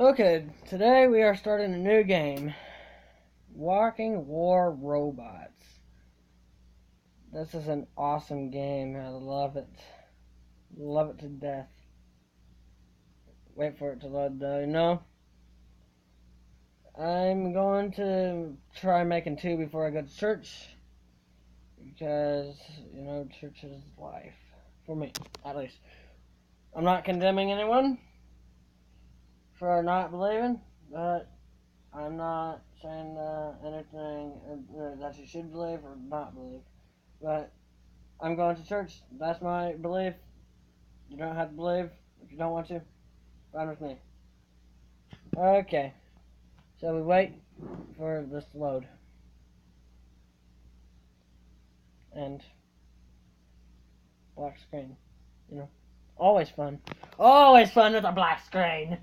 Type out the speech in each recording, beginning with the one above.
Okay, today we are starting a new game. Walking War Robots. This is an awesome game. I love it. Love it to death. Wait for it to load though, you know? I'm going to try making two before I go to church. Because, you know, church is life. For me, at least. I'm not condemning anyone for not believing, but I'm not saying uh, anything uh, that you should believe or not believe. But I'm going to church. That's my belief. You don't have to believe if you don't want to. Fine with me. Okay. So we wait for this load. And black screen. You know. Always fun. Always fun with a black screen.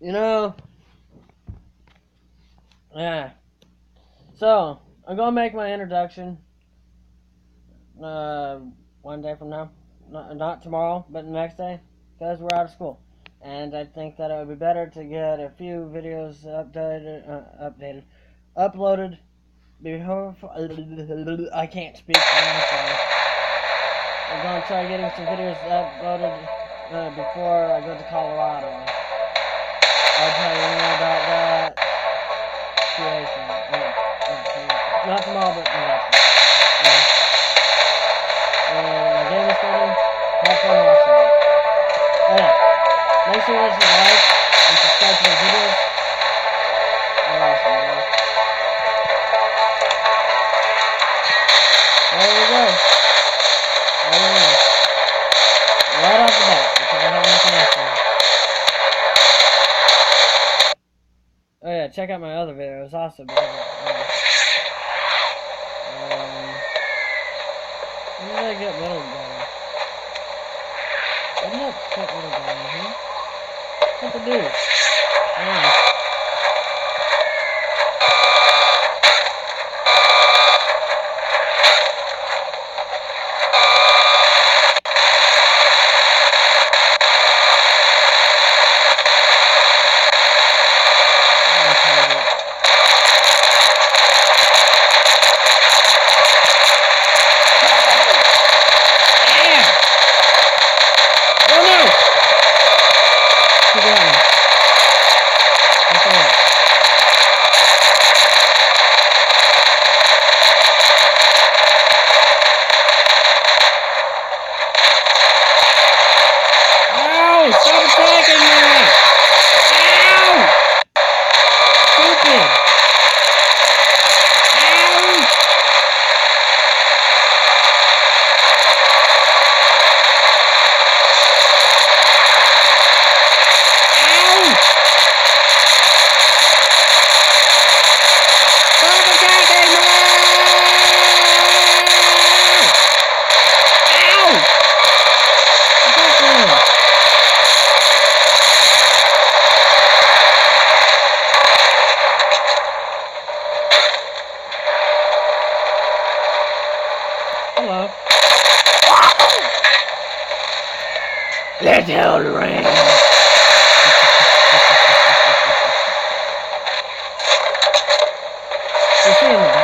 You know? Yeah. So, I'm gonna make my introduction uh, one day from now. Not, not tomorrow, but the next day, because we're out of school. And I think that it would be better to get a few videos updated, uh, updated, uploaded before. I can't speak. I'm. Gonna try getting some videos uploaded uh, before I go to Colorado. I'll tell you more about that creation. Uh, not tomorrow, but the next. And my game is starting. Have fun watching it. Oh yeah. Make sure to like and subscribe to my videos. Check out my other because of, uh, um, when did I get little guy? I did not put little in here. What to do? See the background.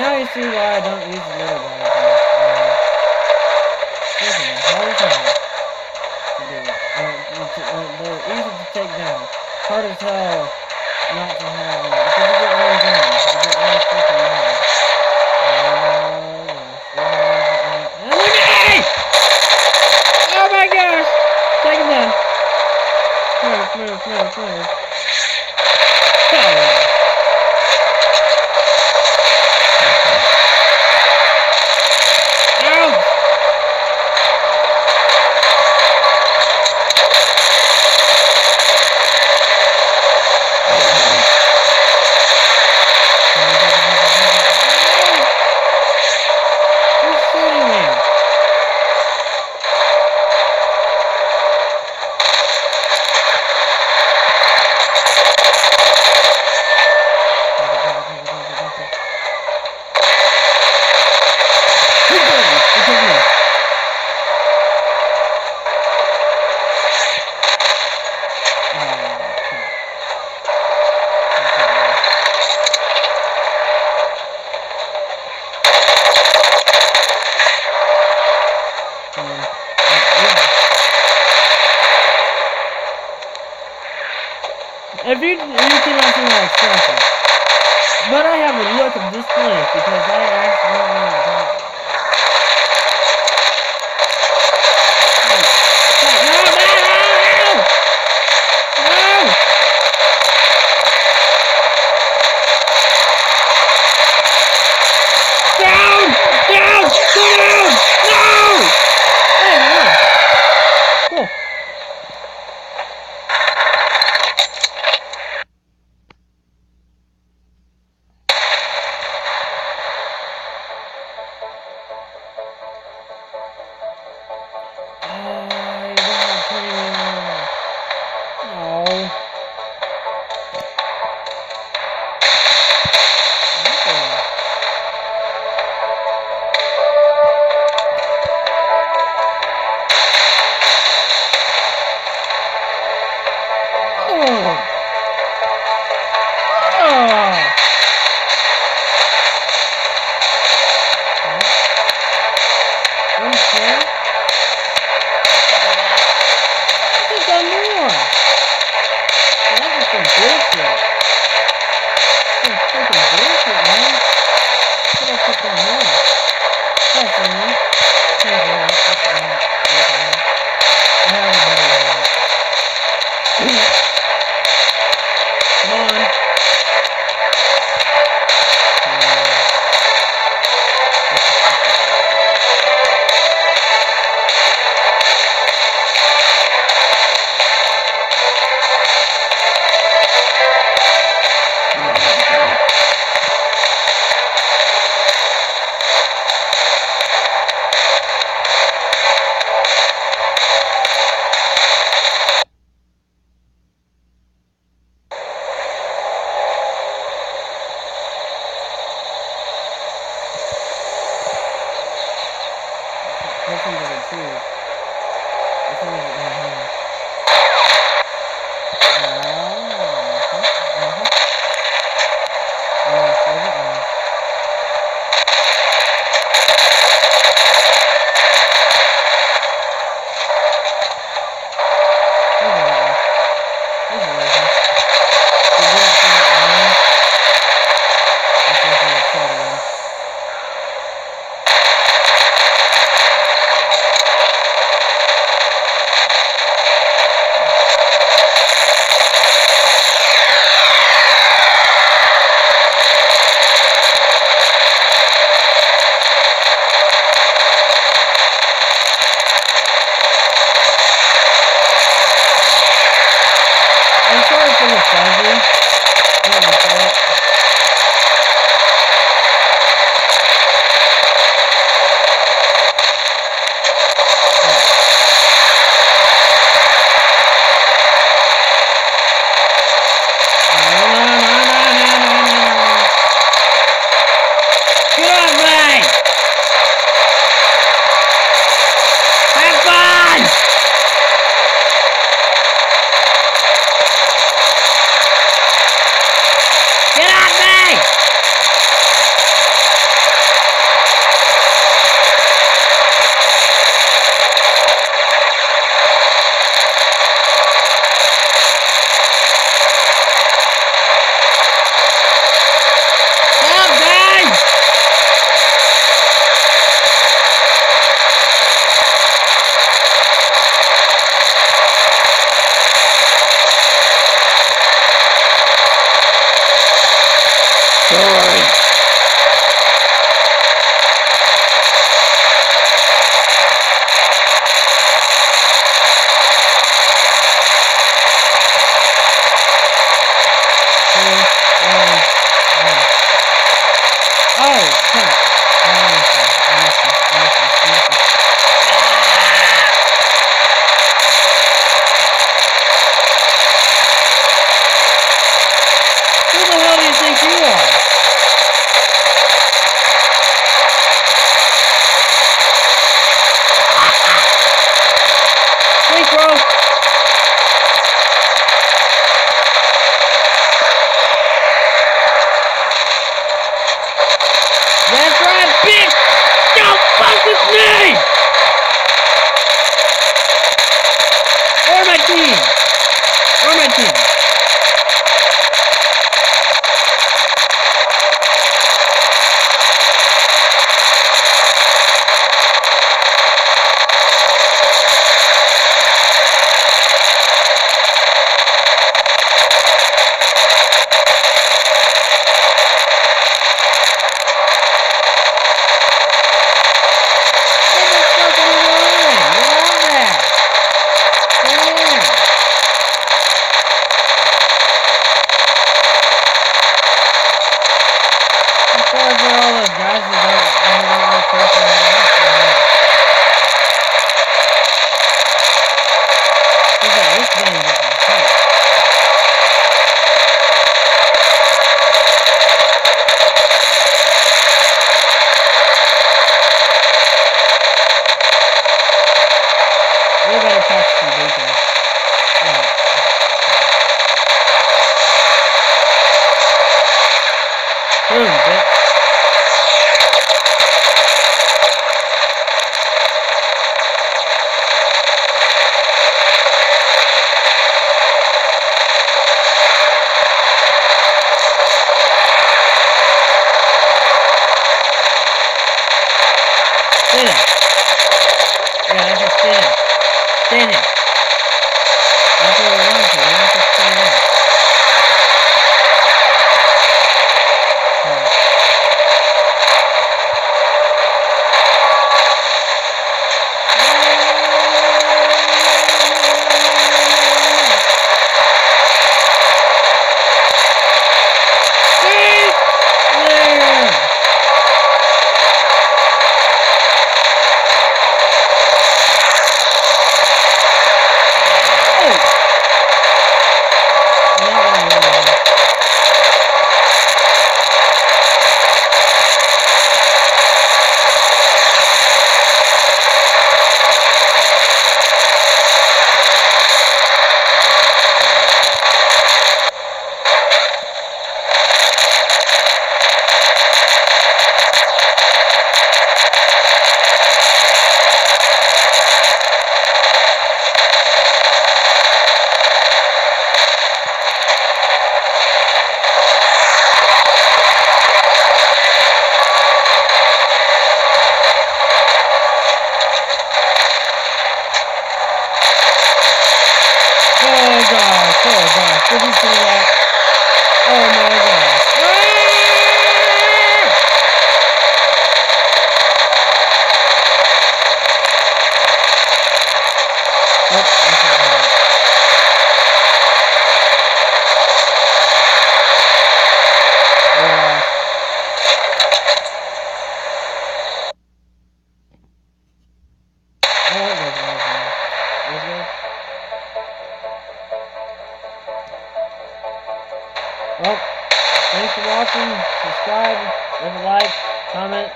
now you see why I don't use the other guy. Uh, uh, uh, they're easy to take down. Hard as hell not to have them. Because you get really down. You get really freaking down. Take him down. Move, move, move, move. Oh. If you anything else in that But I have a look at this place because I actually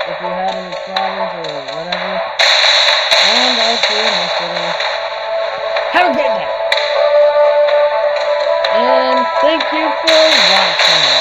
if you had any problems or whatever. And I'll see you next video. Have a great day! And thank you for watching.